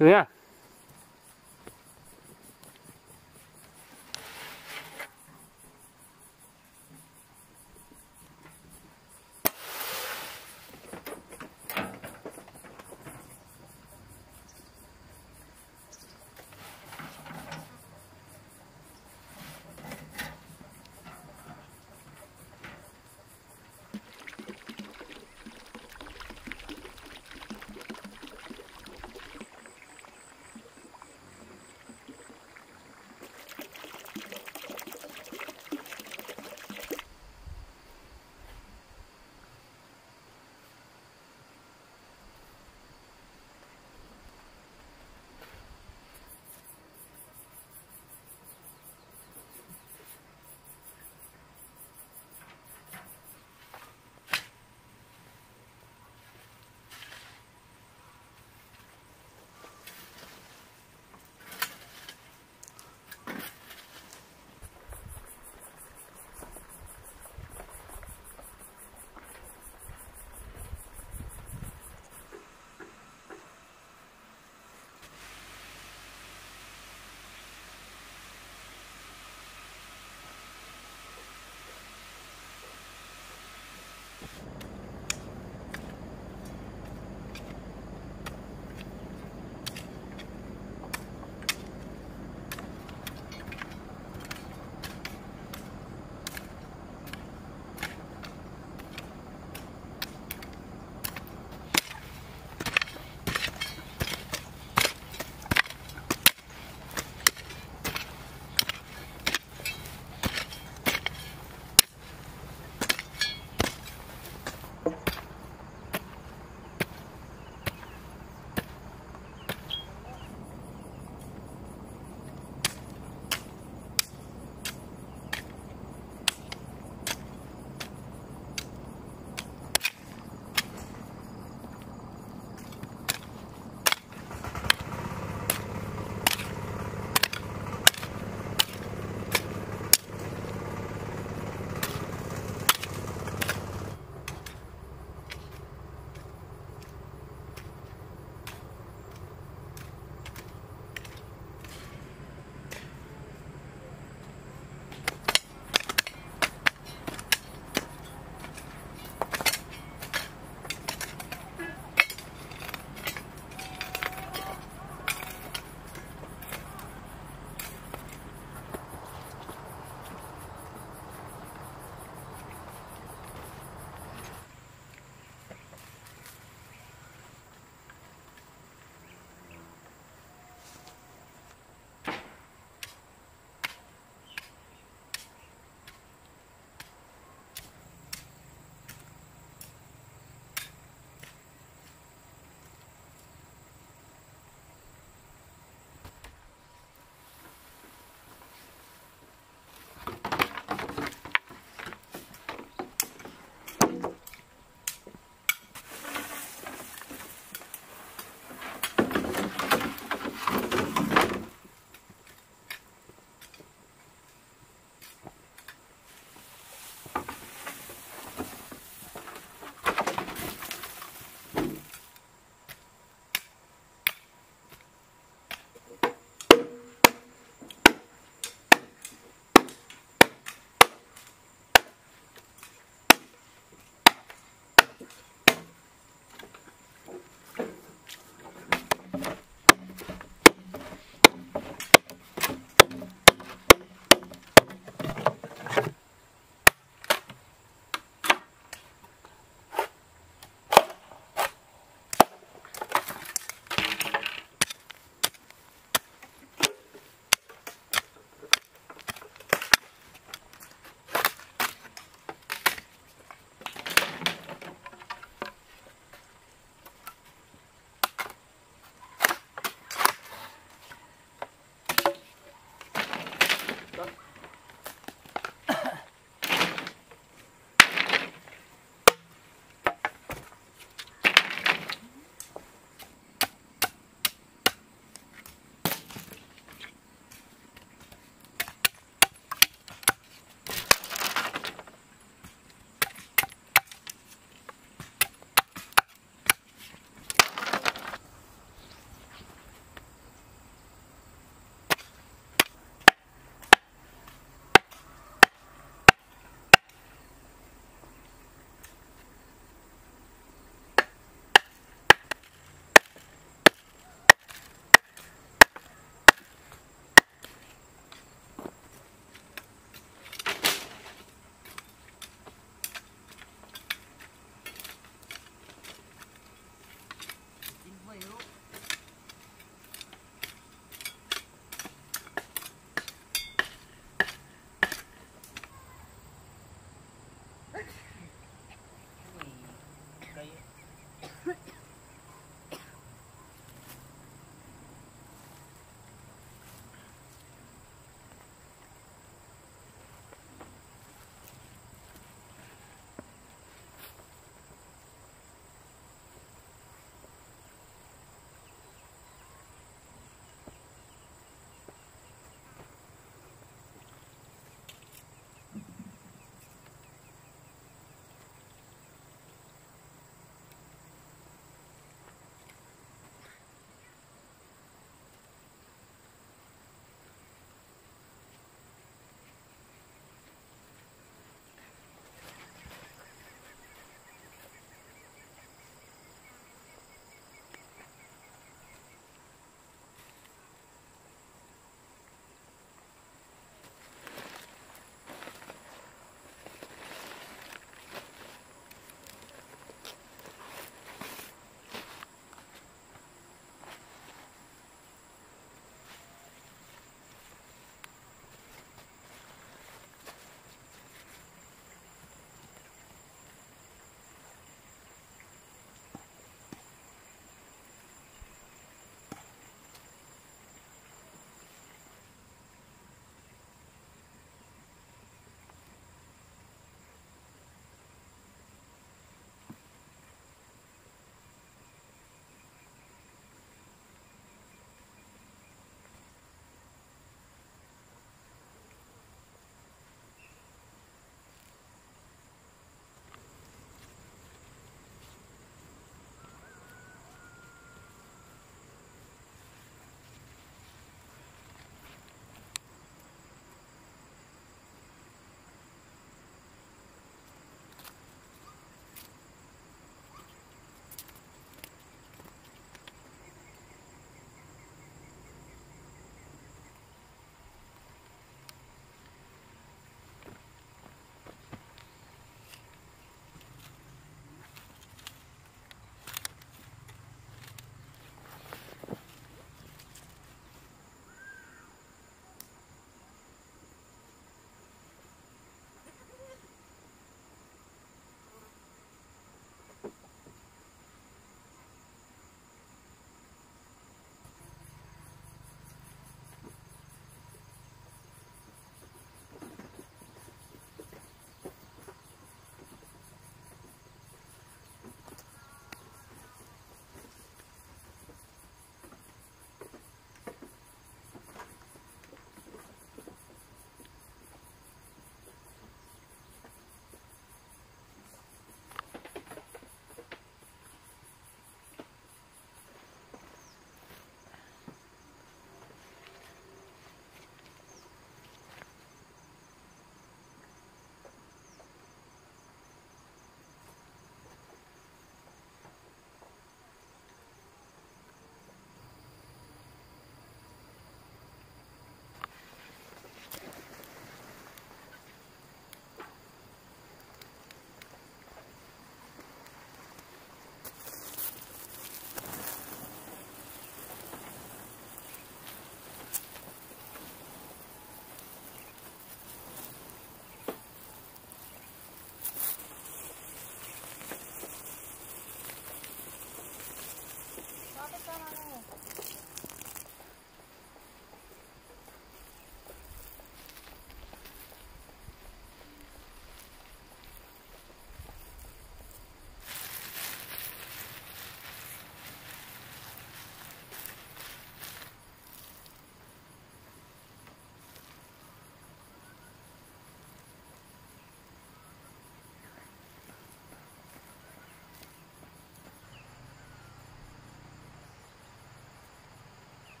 对呀、啊。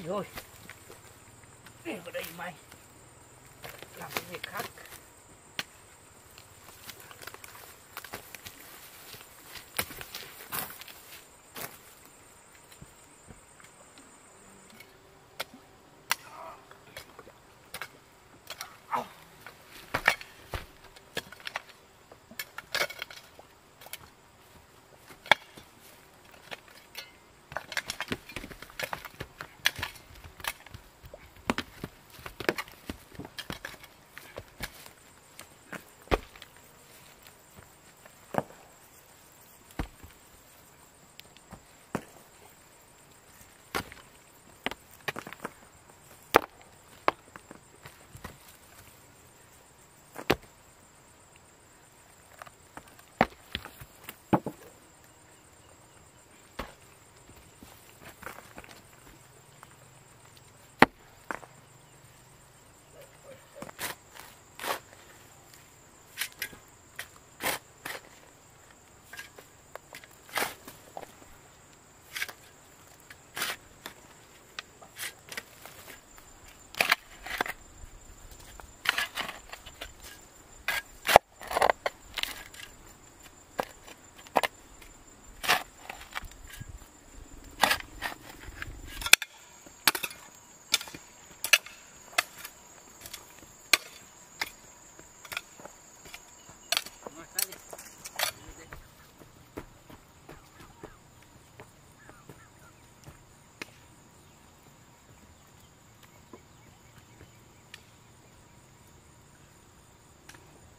Nha. Ôi rồi Ở đây mày Làm cái việc khác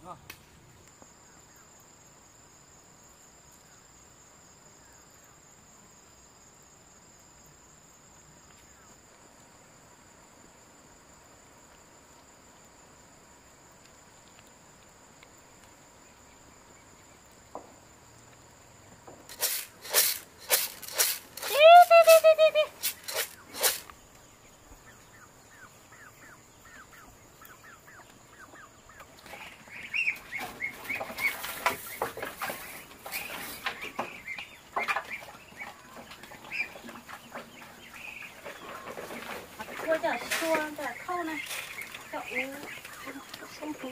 Ha. 这点儿酸这点呢这屋这这